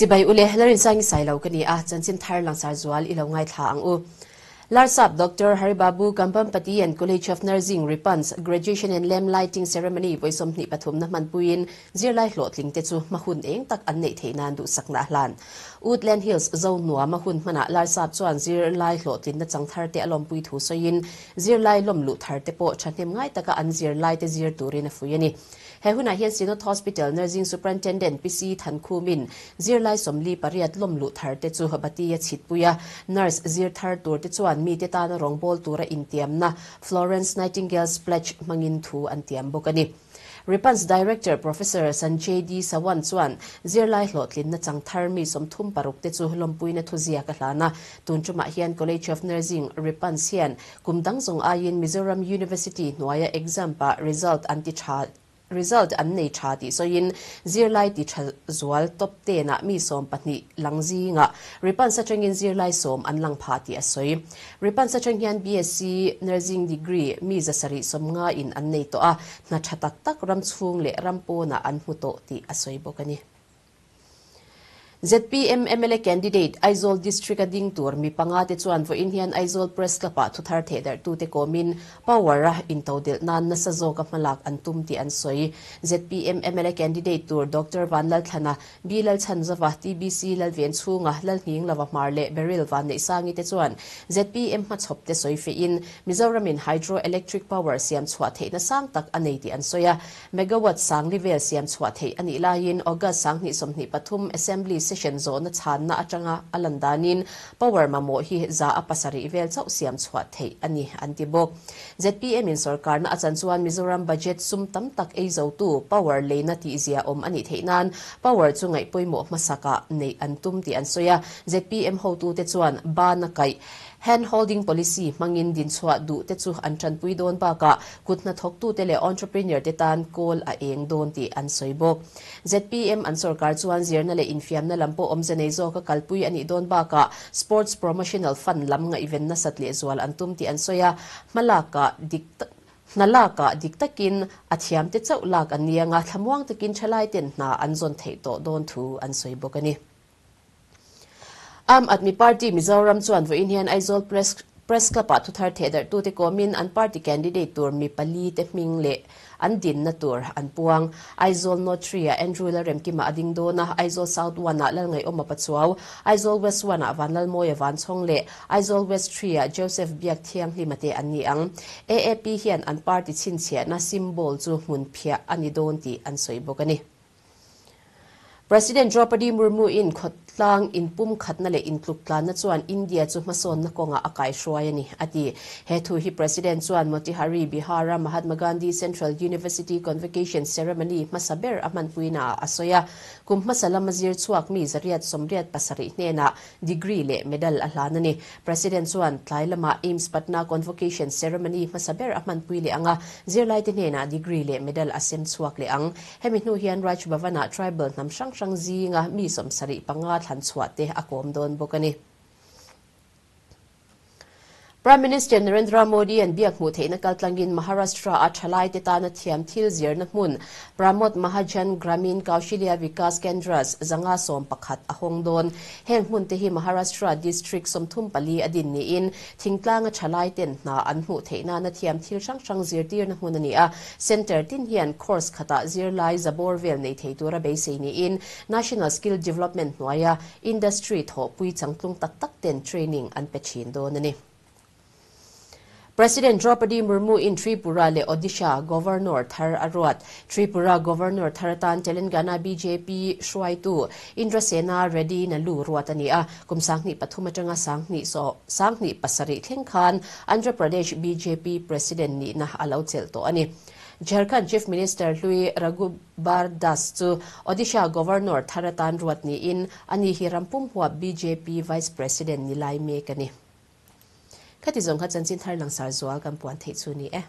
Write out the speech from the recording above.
chibai ule larin sang sai lo kani ah, a chanchin thar langsar zual ilo ngai thla ang u Larsap Dr. Haribabu Gampampati and College of Nursing, Ripans, graduation and lamp lighting ceremony voisom ni pathum na manpuin zirlai hlot ling te chu, mahun eng tak an nei theina du sakna hlan Woodland Hills zone nuwa mahun mana Larsap chuan zirlai hlot lin na changthar te alom pui thu soin zirlai lom lu thar te po thanem ngai taka an zirlai te zir turin a fuyani he huna hian sinot hospital nursing superintendent pc than khu min zirlai somli pariat lom lu thar te chu habati ya chhit puya nurse zir thar tur te chuan mi te ta na rong bol tura intiam na Florence Nightingale's pledge mangin thu an tiam bokani Ripans Director Professor Sanjay D. Sawan Chuan zirlai hlotlin na changthar mi som thum paruk te chu lompui na thuzia ka hlana hian College of Nursing Ripans hian kumdang zong ayin Mizoram University nuaya exam pa result anti result an nei tha ti so in zirlai ti tha zual top te na mi som patni langzi nga. Ripan sa chang in zirlai som an lang pha ti asoi ripan sa chang hian bsc nursing degree mi za sari som nga in an nei to a. Na tha tak tak ram chung le ram po na an hu to ti asoi bokani ZPM MLA candidate Aizol district ading tur mi pangate chuan vo inhian Aizol press kapa thu thar theder tu te komin power in todil nan na sa zo ka malak antum ti ansoi ZPM MLA candidate tur Dr. Vanlal Thana Bilal Chanzawa TBC lal ven chunga lal hing lawa marle, Beryl van ne sangi te chuan ZPM ma chop te soi fe in. Mizoram in hydroelectric power siam chwa the na sang tak anei ti ansoya megawatt sang level siam chwa the ani lain August sang ni somni pathum assembly session zone na chan na atanga alandanin. Power mamo hi za apasari vel chau siam chhuat thei ani antibok ZPM in sarkar na achan chuan Mizoram budget sum tam tak ei zo tu. Power le na ti zia om ani theinan power chu ngai poimo masaka nei antum ti an soya. ZPM ho tu te chuan ba na kai. Hand holding policy mangin din chua du te chu an tran pui don ba ka. Kutna thok tu te le entrepreneur te tan kol a eng don ti an soibok zpm an sarkar chuan zirna le infiam na lampo omzane zo ka kalpui ani don ba ka. Sports promotional fund lam nga event na satle zual antum ti an soya. Malaka dik nalaka diktakin athiam te chau lak ania nga thamuang takin thalai ten na anzon thei to don thu an soibokani am admi party mizoram chuan vo indian aizol press press ka pa thu thar theder tu te komin an party candidate tur mi pali te ming le an din na tur an puang. Aizol notria andrew la remki ma ading do na aizol south wana lal ngai oma pachuaw aizol west wana van lal moya van chong le aizol west tria joseph biak thiang hi mate an ni ang aap hian an party chin chia na symbol chu mun phia ani don ti an soibokani President Draupadi Murmu in khotlang in pum khatna le in tlukla na chuan India chu mason na konga akai shroya ni ati he thu hi President chuan Motihari Bihara Mahatma Gandhi Central University Convocation Ceremony masaber aman puina asoya kum masala mazir chuak mi zariat somriat pasari ne na degree le medal ahlana ni President chuan tlailama Ames Patna Convocation Ceremony masaber aman puile anga. Zirlai te ne na degree le medal asem chuak le ang. Hemi nu hian Raj Bhavana Tribal namshang rangzi nga mi som sari panga thlan te akom don bokani. Prime Minister Narendra Modi and biak mu theina kaltlangin Maharashtra a thalai te ta na thiam thil zir na mun Pramod Mahajan Gramin Kaushalya Vikas Kendras zanga som pakhat ahong don. Heng mun te hi Maharashtra district som thum pali adin ni in. Thingtlang a thalai ten na an mu theina na thiam thil sang sang zir tir na mun ani a. Center tin hian course khata zir lai zabor vel nei theitura be se ni in. National Skill Development noya industry tho pui changtlung tak tak ten training an pechin don ani President Draupadi Murmu in Tripura le Odisha Governor Thar Arwat, Tripura Governor Tharatan Telangana BJP Shwaitu, Indrasena Reddy na lu ruatania, kum sangni pathumachanga sangni so sangni pasari thlengkhan Andhra Pradesh BJP President ni na alau chel to ani. Jharkhand Chief Minister Louis Raghubar Das chu. Odisha Governor Tharatan ruatni in. Ani hirampum huwa BJP Vice President ni lai ka ti zong ka zan jin thar lang sar zual kan puan thei chu ni e